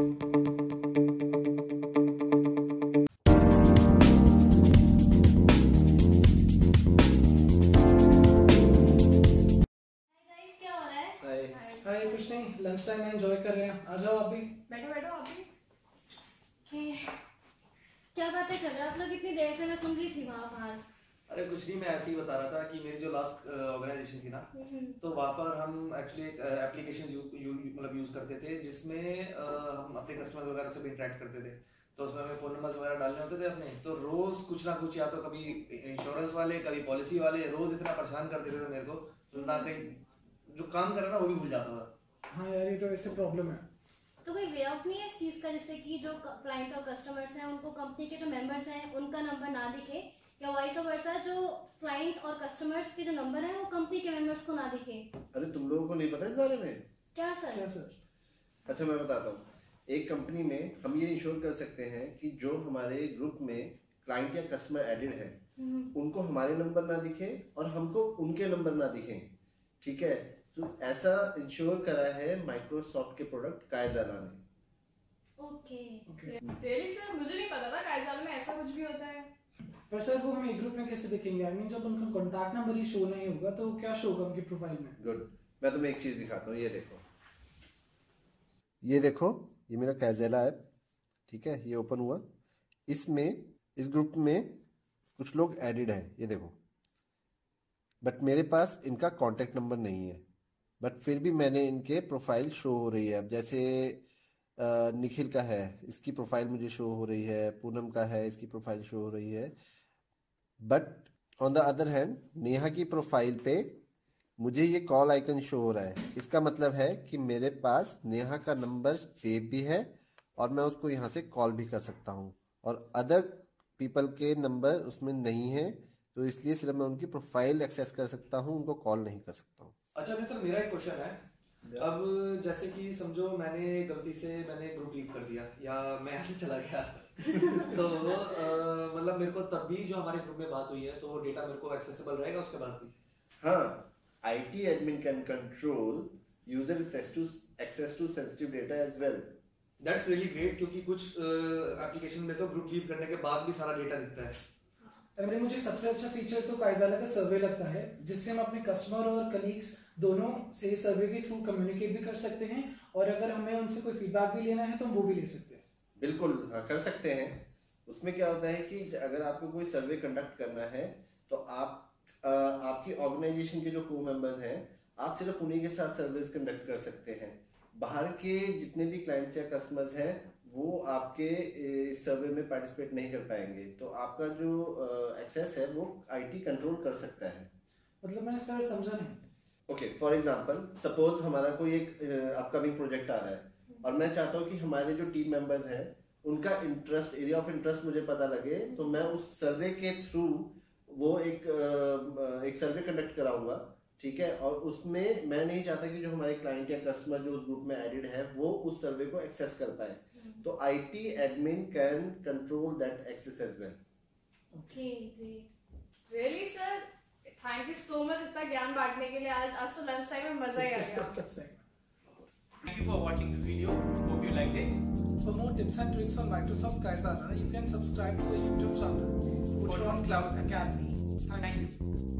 हाय कुछ नहीं lunch time में एंजॉय कर रहे हैं. आ जाओ आप भी बैठो बैठो अभी। कि क्या बातें कर रहे हो? आप लोग इतनी देर से मैं सुन रही थी वहाँ बाहर। अरे कुछ नहीं मैं ऐसे ही बता रहा था कि मेरी जो लास्ट ऑर्गेनाइजेशन थी ना हम्म, तो वहाँ पर हम एक्चुअली एक एप्लीकेशन मतलब यूज़ करते थे जिसमें हम अपने कस्टमर वगैरह से भी इंटरेक्ट करते थे। तो उसमें हमें फ़ोन नंबर्स वगैरह डालने होते थे अपने। तो रोज कुछ ना कुछ या तो कभी इंश्योरेंस वाले कभी पॉलिसी वाले रोज इतना परेशान करते थे मेरे को तो ना कहीं जो काम कर रहा ना वो भी भूल जाता था। हाँ यार ये तो ऐसे प्रॉब्लम है। तो कोई वे ऑफ़ नहीं है इस चीज़ का जैसे कि जो क्लाइंट और कस्टमर्स हैं उनको कंपनी के जो मेंबर्स हैं उनका नंबर ना दिखे। या वाइस वर्सा जो क्लाइंट और कस्टमर्स के जो नंबर हैं वो कंपनी के मेंबर्स को ना दिखे। अरे तुम लोगों को नहीं पता इस बारे में? क्या सर? क्या सर? अच्छा मैं बताता हूँ। एक कंपनी में हम ये इंश्योर कर सकते हैं कि जो हमारे ग्रुप में क्लाइंट या कस्टमर एडेड है उनको हमारे नंबर ना दिखे और हमको उनके नंबर ना दिखे। ठीक है? तो ऐसा इंश्योर करा है माइक्रोसॉफ्ट के प्रोडक्ट कायजाला ने। ओके रियली सर मुझे नहीं पता था कायजाल में ऐसा कुछ भी होता है। पर सर वो हमें ग्रुप में कैसे दिखेंगे? आई मीन जब उनका कॉन्टैक्ट नंबर ही शो नहीं होगा तो क्या शो होगा उनकी प्रोफ़ाइल में? गुड मैं तुम्हें एक चीज़ दिखाता हूँ, ये देखो। ये देखो, ये मेरा कैजेला ऐप ठीक है, ये ओपन हुआ। इसमें, इस ग्रुप में कुछ लोग एडिड हैं, ये देखो। बट मेरे पास इनका कांटेक्ट नंबर नहीं है। बट फिर भी मैंने इनके प्रोफ़ाइल शो हो रही है। अब जैसे निखिल का है, इसकी प्रोफ़ाइल मुझे शो हो रही है, पूनम का है, इसकी प्रोफ़ाइल शो हो रही है। But on the other hand Neha की प्रोफ़ाइल पे मुझे ये कॉल आइकन शो हो रहा है। इसका मतलब है कि मेरे पास नेहा का नंबर सेव भी है और मैं उसको यहाँ से कॉल भी कर सकता हूँ। और अदर पीपल के नंबर उसमें नहीं है तो इसलिए सिर्फ़ मैं उनकी प्रोफ़ाइल एक्सेस कर सकता हूँ, उनको कॉल नहीं कर सकता हूँ। अच्छा सर मेरा एक क्वेश्चन है। अब जैसे कि समझो मैंने गलती से मैंने ग्रुप लीव कर दिया या मैं यहाँ से चला गया। तो मतलब मेरे को तब भी जो हमारे ग्रुप में बात हुई है तो वो डेटा मेरे को एक्सेसिबल रहेगा उसके बाद भी? हाँ IT admin can control user access to access to sensitive data as well. That's really great क्योंकि कुछ एप्लीकेशन में तो ग्रुप लीव करने के बाद भी सारा डेटा दिखता है। अरे मुझे सबसे अच्छा फीचर तो काइजाला का सर्वे लगता है जिससे हम अपने कस्टमर और कलीग्स दोनों से सर्वे के थ्रू कम्युनिकेट भी कर सकते हैं और अगर हमें उनसे कोई फीडबैक भी लेना है तो हम वो भी ले सकते हैं। बिल्कुल हाँ, कर सकते हैं। उसमें क्या होता है कि अगर आपको कोई सर्वे कंडक्ट करना है तो आप अ, आपकी ऑर्गेनाइजेशन के जो को मेंबर्स हैं आप सिर्फ़ उन्हीं के साथ सर्विस कंडक्ट कर सकते हैं। बाहर के जितने भी क्लाइंट्स या कस्टमर्स हैं वो आपके इस सर्वे में पार्टिसिपेट नहीं कर पाएँगे। तो आपका जो एक्सेस है वो आईटी कंट्रोल कर सकता है। मतलब मैं सर समझा नहीं। ओके फॉर एग्ज़ाम्पल सपोज़ हमारा कोई एक अपकमिंग प्रोजेक्ट आ रहा है और मैं चाहता हूँ कि हमारे जो टीम मेंबर्स हैं उनका इंटरेस्ट एरिया ऑफ़ इंटरेस्ट मुझे पता लगे तो मैं उस सर्वे के थ्रू वो एक एक सर्वे कंडक्ट कराऊँगा ठीक है? और उसमें मैं नहीं चाहता कि जो हमारे क्लाइंट या कस्टमर जो उस ग्रुप में एडेड है वो उस सर्वे को एक्सेस कर पाए। तो IT admin can control that access as well okay great really sir thank you so much इतना ज्ञान बांटने के लिए आज आज तो लंच टाइम में मज़ा ही आ गया Thank you for watching this video. Hope you liked it. For more tips and tricks on Microsoft Kaizala, you can subscribe to our YouTube channel, Butron Cloud Academy. Thank Thank you. you.